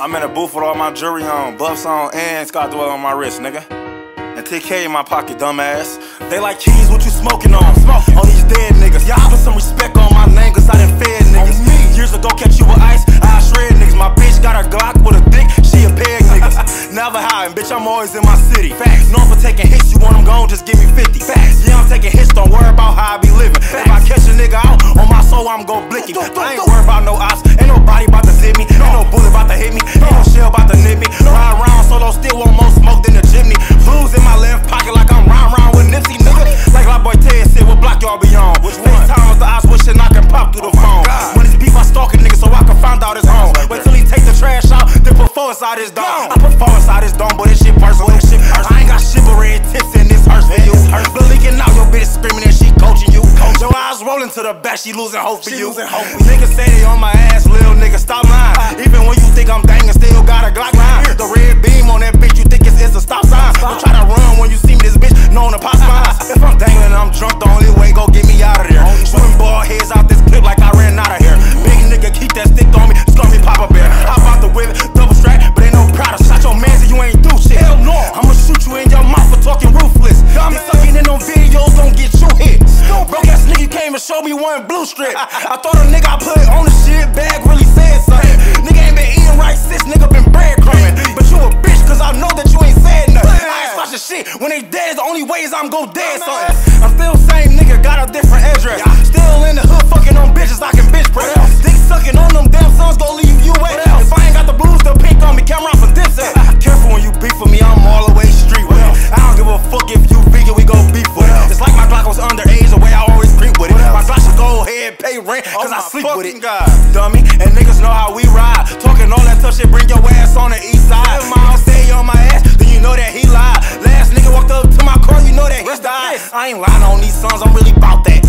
I'm in a booth with all my jewelry on, buffs on, and Scott Dwell on my wrist, nigga. And TK in my pocket, dumbass. They like keys, what you smoking on? Smoking. All these dead niggas. Y'all put some respect on my name, cause I done fed niggas. Me. Years ago, catch you with ice, I shred niggas. My bitch got a Glock with a dick, she a peg niggas. Never hiding, bitch, I'm always in my city. Facts. Known for taking hits, you want them gone, just give me 50. Facts. Yeah, I'm taking hits, don't worry about how I be living. Facts. If I catch a nigga out on my soul, I'm gon' blick him. I ain't worried about no ops, ain't nobody about to zip me. Ain't no bullet about to hit me, ain't no shell about to nip me. No. Ride around solo, still want more smoke than the chimney. Blues in my left pocket like I'm round round with Nipsey, nigga. Like my boy Ted said, what block y'all be on? Which one? time with the ops, wishing I can pop through the phone. When it's beef, I stalking niggas so I can find out his home. Wait till he take the trash out, then put four inside his dome. To the back, she losing hope for you. Niggas say they on my ass, little one blue strip. I thought a nigga I put on the shit bag really said something. Nigga ain't been eating right since nigga been breadcrumbing. But you a bitch cause I know that you ain't said nothing. I ain't watching shit. When they dead, the only way is I'm gon' dead something. I'm still same nigga, got a different rent, cause I sleep with it. God. Dummy, and niggas know how we ride. Talking all that tough shit, bring your ass on the east side. If mom stay on my ass, then you know that he lied. Last nigga walked up to my car, you know that he died. I ain't lying on these sons, I'm really bout that.